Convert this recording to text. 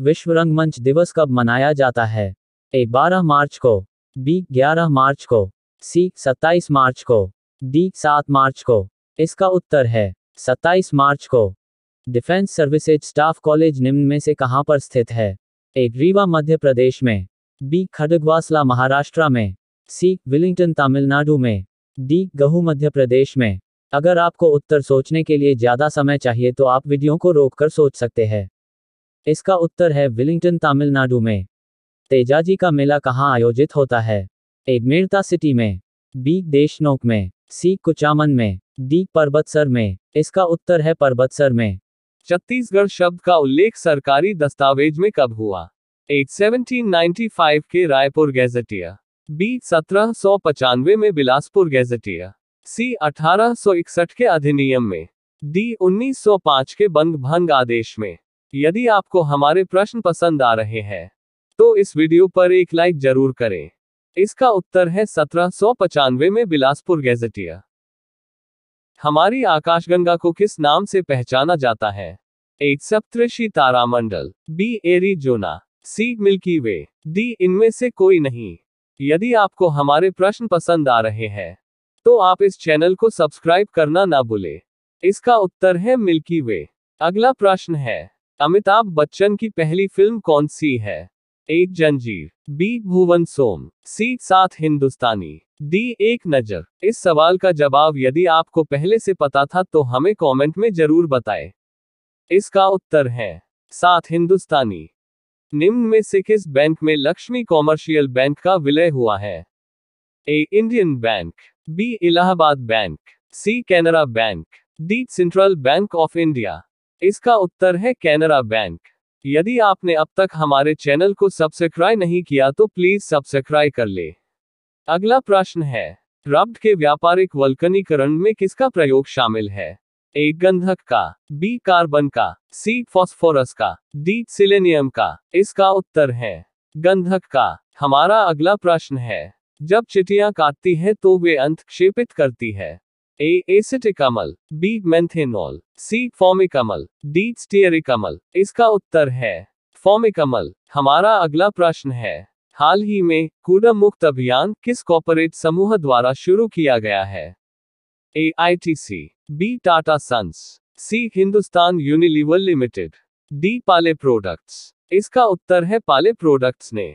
विश्व रंगमंच दिवस कब मनाया जाता है? ए 12 मार्च को, बी 11 मार्च को, सी 27 मार्च को, डी 7 मार्च को। इसका उत्तर है 27 मार्च को। डिफेंस सर्विसेज़ स्टाफ कॉलेज निम्न में से कहाँ पर स्थित है? ए, रीवा, मध्य प्रदेश में। बी, खडगवासला, महाराष्ट्र में। सी, विलिंगटन, तमिलनाडु में। डी, गहू, मध्य प्रदेश में। अगर आपको उत्तर सोचने के लिए ज़्यादा समय चाहिए तो आप वीडियो को रोककर सोच सकते हैं। इसका उत्तर है विलिंगटन, तमिलनाडु में। तेजाजी का मेला कहाँ आयोजित होता है? ए मेड़ता सिटी में, बी, देशनोक में, सी, कुचामन में, डी, पर्वतसर में। इसका उत्तर है पर्वतसर में। छत्तीसगढ़ शब्द का उल्लेख सरकारी दस्तावेज़ में कब हुआ? ए 1795 के रायपुर गैजेटिया। बी, सत्रह में बिलासपुर गैजेटिया। सी 1861 के अधिनियम में। डी 1905 के बंग भंग आदेश में। यदि आपको हमारे प्रश्न पसंद आ रहे हैं तो इस वीडियो पर एक लाइक ज़रूर करें। इसका उत्तर है सत्रह में बिलासपुर गैजेटिया। हमारी आकाशगंगा को किस नाम से पहचाना जाता है? एक सप्तऋषि तारामंडल, B Arizona C, Milky Way, D, इनमें से कोई नहीं। यदि आपको हमारे प्रश्न पसंद आ रहे हैं तो आप इस चैनल को सब्सक्राइब करना ना भूले। इसका उत्तर है मिल्की वे। अगला प्रश्न है अमिताभ बच्चन की पहली फ़िल्म कौन सी है? एक जंजीर, बी. भुवन सोम, सी. सात हिंदुस्तानी, डी. एक नज़र। इस सवाल का जवाब यदि आपको पहले से पता था तो हमें कमेंट में ज़रूर बताएँ। इसका उत्तर है, सात हिंदुस्तानी। निम्न में से किस बैंक में लक्ष्मी कॉमर्शियल बैंक का विलय हुआ है? A. Indian bank, B. Allahabad bank, C. Canara bank, D. Central bank of India. इसका उत्तर है कैनरा बैंक। यदि आपने अब तक हमारे चैनल को सब्सक्राइब नहीं किया तो प्लीज़ सब्सक्राइब कर ले। अगला प्रश्न है, रब्ड के व्यापारिक वल्कनीकरण में किसका प्रयोग शामिल है? ए, गंधक का, बी, कार्बन का, सी, फॉस्फोरस का, डी, सिलेनियम का, इसका उत्तर है, गंधक का। हमारा अगला प्रश्न है, जब चिटियाँ काटती है तो वे अंत क्षेपित करती है। ए एसिटिक अमल बी मेंथेनॉल सी फॉर्मिक अमल डी स्टीयरिक अमल इसका उत्तर है फॉर्मिक अमल हमारा अगला प्रश्न है, हाल ही में कूड़ा मुक्त अभियान किस कॉर्पोरेट समूह द्वारा शुरू किया गया है? A I T C B Tata sons C Hindustan Unilever limited D Parle products इसका उत्तर है पाले प्रोडक्ट्स ने।